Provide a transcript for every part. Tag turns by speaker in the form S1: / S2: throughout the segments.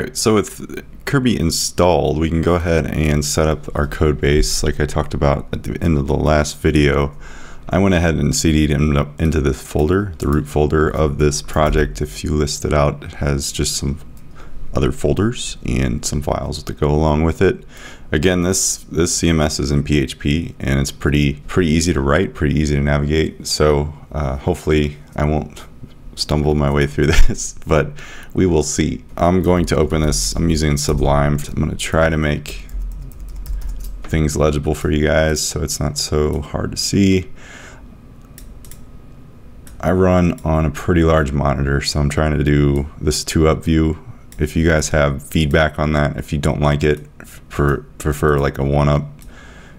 S1: right, so with Kirby installed, we can go ahead and set up our code base like I talked about at the end of the last video. I went ahead and CD'd into this folder, the root folder of this project. If you list it out, it has just some other folders and some files to go along with it. Again, this this CMS is in PHP and it's pretty pretty easy to write, pretty easy to navigate. So uh, hopefully I won't stumble my way through this, but we will see. I'm going to open this. I'm using Sublime. I'm going to try to make things legible for you guys so it's not so hard to see. I run on a pretty large monitor, so I'm trying to do this two up view if you guys have feedback on that, if you don't like it, prefer like a one up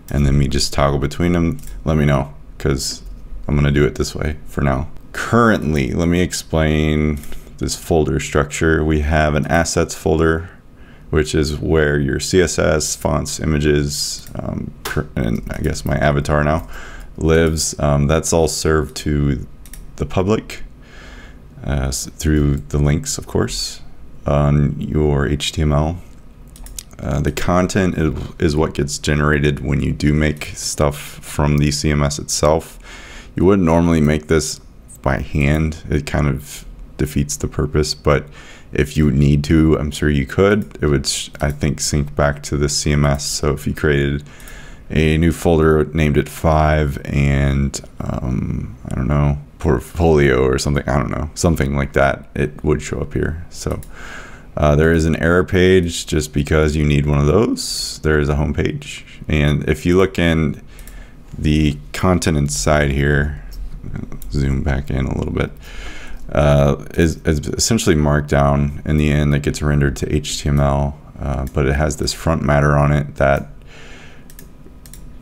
S1: and then me just toggle between them, let me know because I'm going to do it this way for now. Currently, let me explain this folder structure. We have an assets folder, which is where your CSS, fonts, images, um, and I guess my avatar now lives. Um, that's all served to the public uh, through the links, of course on your HTML. Uh, the content is, is what gets generated when you do make stuff from the CMS itself. You wouldn't normally make this by hand. It kind of defeats the purpose, but if you need to, I'm sure you could. It would, I think, sync back to the CMS. So if you created a new folder, named it five, and um, I don't know, portfolio or something. I don't know, something like that. It would show up here. So uh, there is an error page just because you need one of those. There is a home page. And if you look in the content inside here, zoom back in a little bit, uh, is, is essentially markdown in the end that gets rendered to HTML. Uh, but it has this front matter on it that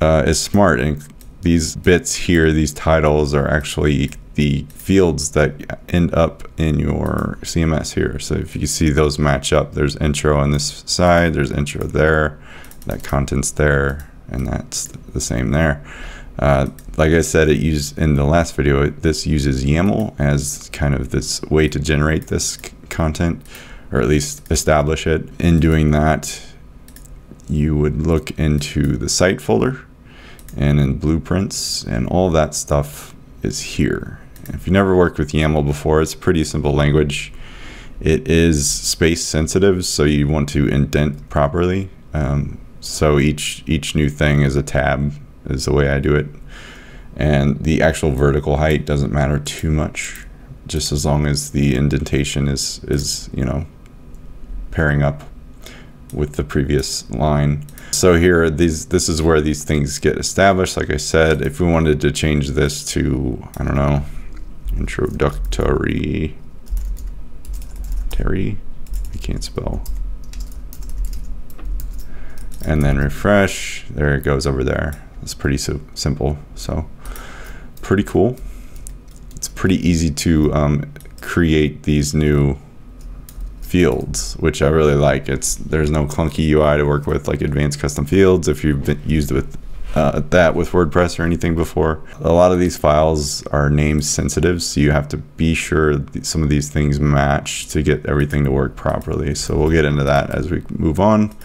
S1: uh, is smart and these bits here, these titles are actually the fields that end up in your CMS here. So if you see those match up, there's intro on this side, there's intro there, that content's there, and that's the same there. Uh, like I said, it used in the last video, this uses YAML as kind of this way to generate this content, or at least establish it. In doing that, you would look into the site folder and in blueprints and all that stuff is here. If you never worked with YAML before, it's a pretty simple language. It is space sensitive, so you want to indent properly. Um, so each each new thing is a tab, is the way I do it. And the actual vertical height doesn't matter too much, just as long as the indentation is is you know pairing up with the previous line. So here, these this is where these things get established. Like I said, if we wanted to change this to, I don't know, introductory, Terry, I can't spell. And then refresh, there it goes over there. It's pretty so simple, so pretty cool. It's pretty easy to um, create these new fields, which I really like. It's there's no clunky UI to work with like advanced custom fields if you've used with uh, that with WordPress or anything before. A lot of these files are name sensitive, so you have to be sure some of these things match to get everything to work properly. So we'll get into that as we move on.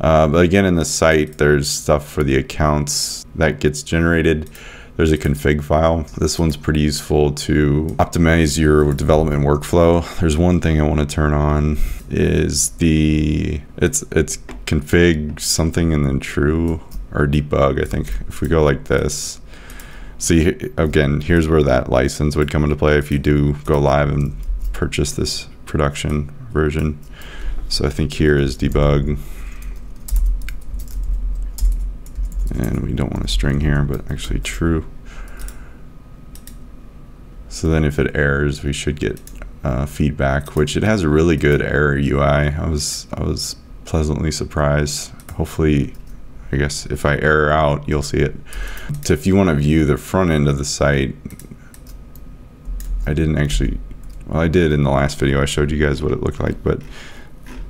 S1: Uh, but again, in the site, there's stuff for the accounts that gets generated there's a config file. This one's pretty useful to optimize your development workflow. There's one thing I want to turn on is the, it's, it's config something and then true or debug. I think if we go like this, see again, here's where that license would come into play if you do go live and purchase this production version. So I think here is debug and we don't want a string here but actually true. So then if it errors we should get uh, feedback which it has a really good error UI I. Was I was pleasantly surprised. Hopefully I guess if I error out you'll see it. So if you want to view the front end of the site I didn't actually well I did in the last video. I showed you guys what it looked like but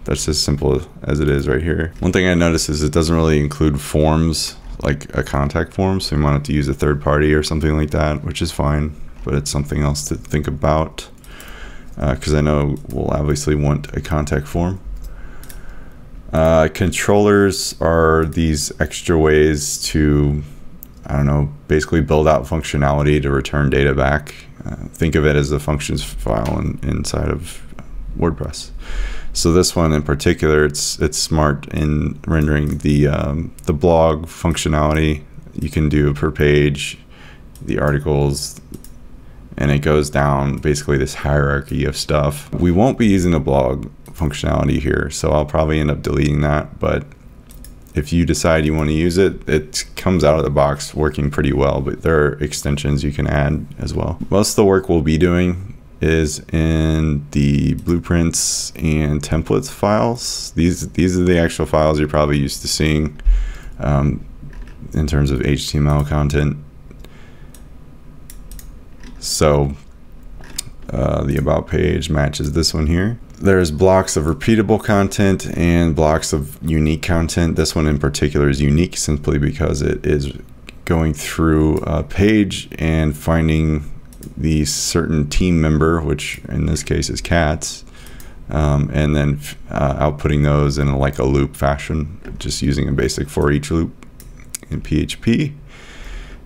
S1: that's as simple as it is right here. One thing I noticed is it doesn't really include forms like a contact form, so you might have to use a third party or something like that, which is fine, but it's something else to think about because uh, I know we'll obviously want a contact form. Uh, controllers are these extra ways to, I don't know, basically build out functionality to return data back. Uh, think of it as a functions file in, inside of WordPress. So this one in particular, it's it's smart in rendering the um, the blog functionality. You can do per page, the articles, and it goes down basically this hierarchy of stuff. We won't be using the blog functionality here, so I'll probably end up deleting that. But if you decide you want to use it, it comes out of the box working pretty well, but there are extensions you can add as well. Most of the work we'll be doing is in the blueprints and templates files. These these are the actual files you're probably used to seeing um, in terms of HTML content. So uh, the about page matches this one here. There's blocks of repeatable content and blocks of unique content. This one in particular is unique simply because it is going through a page and finding the certain team member, which in this case is cats, um, and then uh, outputting those in a, like a loop fashion, just using a basic for each loop in PHP.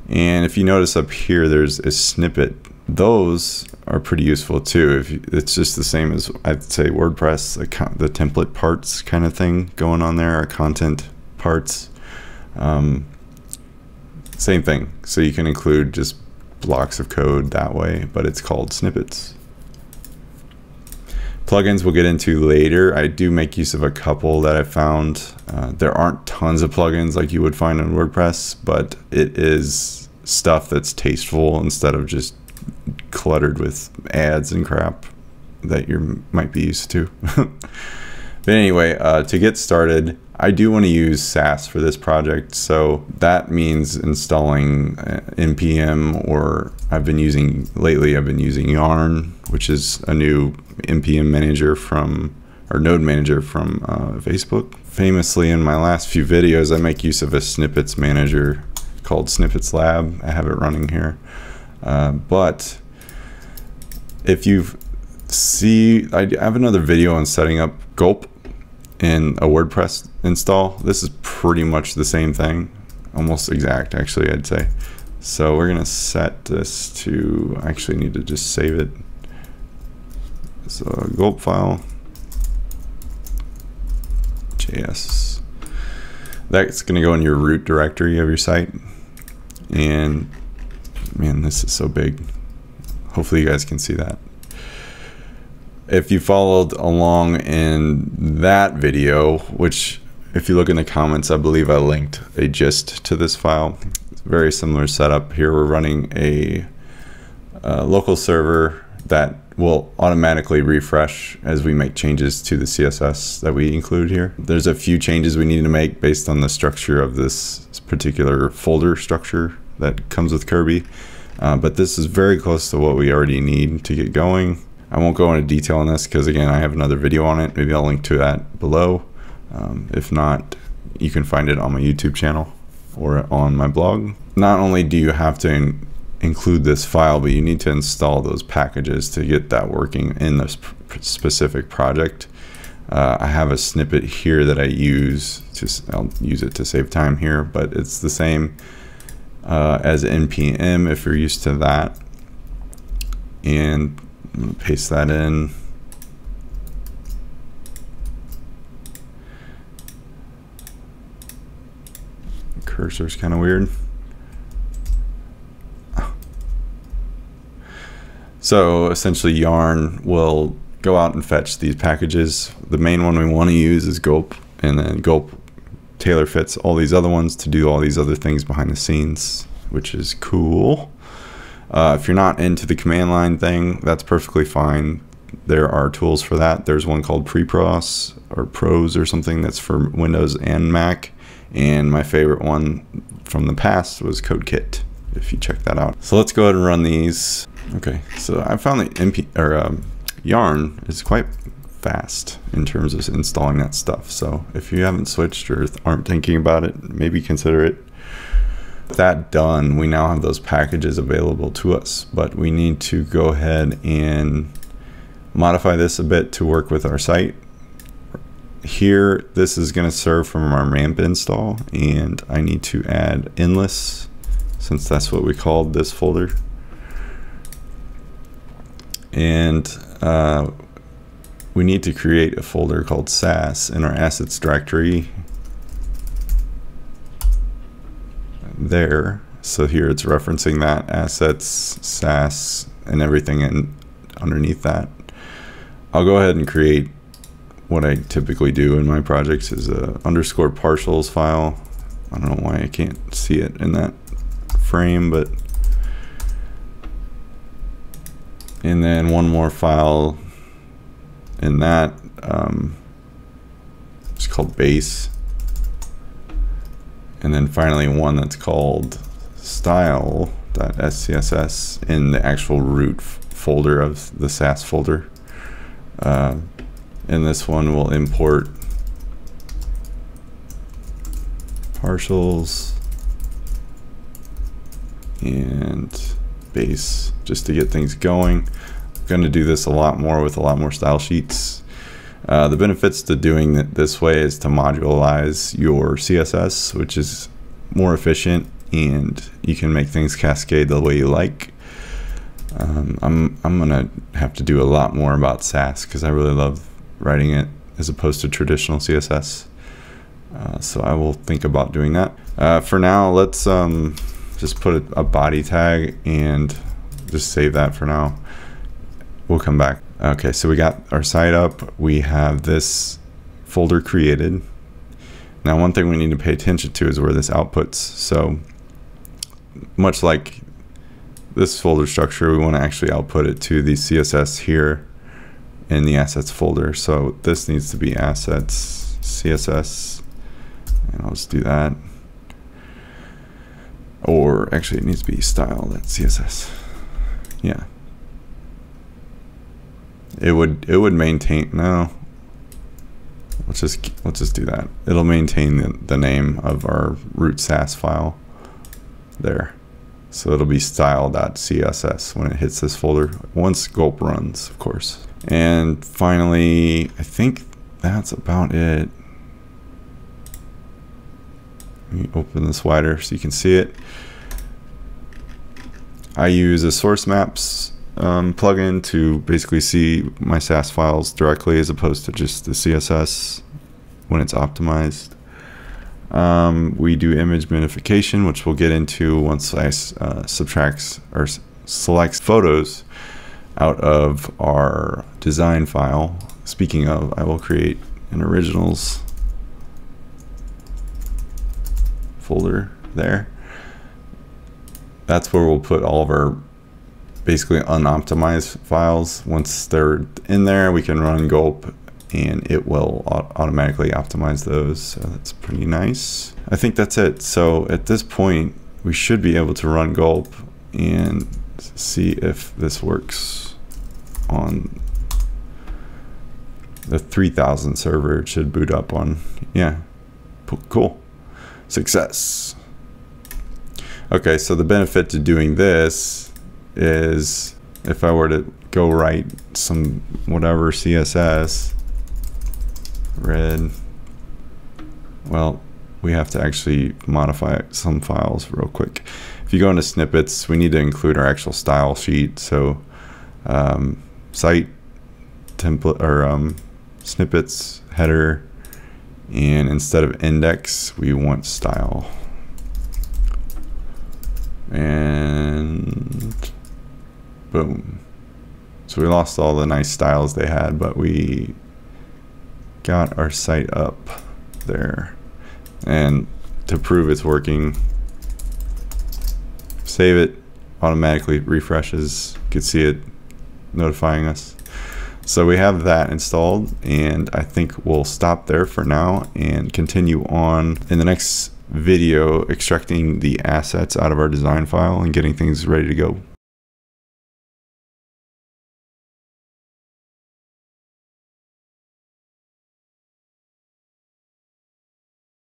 S1: And if you notice up here, there's a snippet. Those are pretty useful too. If you, it's just the same as I'd say WordPress, the template parts kind of thing going on there, or content parts. Um, same thing. So you can include just blocks of code that way, but it's called snippets. Plugins we'll get into later. I do make use of a couple that I found. Uh, there aren't tons of plugins like you would find on WordPress, but it is stuff that's tasteful instead of just cluttered with ads and crap that you might be used to. but anyway, uh, to get started, I do want to use Sass for this project, so that means installing uh, npm or I've been using lately. I've been using Yarn, which is a new npm manager from or node manager from uh, Facebook. Famously, in my last few videos, I make use of a snippets manager called Snippets Lab. I have it running here, uh, but if you see, I have another video on setting up Gulp in a WordPress install. This is pretty much the same thing, almost exact actually I'd say. So we're gonna set this to, I actually need to just save it. So gulp file, JS. That's gonna go in your root directory of your site. And man, this is so big. Hopefully you guys can see that if you followed along in that video, which if you look in the comments, I believe I linked a gist to this file. Very similar setup. Here we're running a, a local server that will automatically refresh as we make changes to the CSS that we include here. There's a few changes we need to make based on the structure of this particular folder structure that comes with Kirby. Uh, but this is very close to what we already need to get going. I won't go into detail on this because again I have another video on it. Maybe I'll link to that below. Um, if not, you can find it on my YouTube channel or on my blog. Not only do you have to in include this file, but you need to install those packages to get that working in this specific project. Uh, I have a snippet here that I use. Just I'll use it to save time here, but it's the same uh, as npm if you're used to that. And paste that in. Cursor's kind of weird. So essentially Yarn will go out and fetch these packages. The main one we want to use is Gulp and then Gulp tailor fits all these other ones to do all these other things behind the scenes, which is cool. Uh, if you're not into the command line thing, that's perfectly fine. There are tools for that. There's one called Prepros or Pros or something that's for Windows and Mac. And my favorite one from the past was CodeKit, if you check that out. So let's go ahead and run these. Okay, so I found that MP or um, Yarn is quite fast in terms of installing that stuff. So if you haven't switched or aren't thinking about it, maybe consider it that done, we now have those packages available to us, but we need to go ahead and modify this a bit to work with our site. Here, this is going to serve from our MAMP install, and I need to add endless, since that's what we called this folder. And uh, we need to create a folder called Sass in our assets directory there. So here it's referencing that assets, Sass, and everything in underneath that. I'll go ahead and create what I typically do in my projects is a underscore partials file. I don't know why I can't see it in that frame, but and then one more file in that um, it's called base and then finally one that's called style.scss in the actual root folder of the Sass folder uh, and this one will import partials and base just to get things going. I'm going to do this a lot more with a lot more style sheets. Uh, the benefits to doing it this way is to modularize your CSS, which is more efficient and you can make things cascade the way you like. Um, I'm, I'm gonna have to do a lot more about Sass because I really love writing it as opposed to traditional CSS. Uh, so I will think about doing that. Uh, for now, let's um, just put a, a, body tag and just save that for now. We'll come back. Okay, so we got our site up. We have this folder created. Now, one thing we need to pay attention to is where this outputs. So much like this folder structure, we want to actually output it to the CSS here in the assets folder. So this needs to be assets CSS, and I'll just do that. Or actually, it needs to be style that CSS. Yeah. It would it would maintain no. Let's just let's just do that. It'll maintain the, the name of our root Sass file there. So it'll be style.css when it hits this folder once gulp runs, of course. And finally, I think that's about it. Let me open this wider so you can see it. I use a source maps um, plugin to basically see my Sass files directly as opposed to just the CSS when it's optimized. Um, we do image minification, which we'll get into once I uh, subtracts or selects photos out of our design file. Speaking of, I will create an originals folder there. That's where we'll put all of our basically unoptimized files. Once they're in there, we can run gulp and it will automatically optimize those. So that's pretty nice. I think that's it. So at this point, we should be able to run gulp and see if this works on the 3000 server. It should boot up on, yeah, cool. Success. Okay, so the benefit to doing this is if I were to go write some whatever CSS, red. Well, we have to actually modify some files real quick. If you go into snippets, we need to include our actual style sheet. So um, site template or um, snippets header, and instead of index, we want style. And boom. So we lost all the nice styles they had, but we got our site up there. And to prove it's working, save it, automatically refreshes. You can see it notifying us. So we have that installed and I think we'll stop there for now and continue on in the next video extracting the assets out of our design file and getting things ready to go.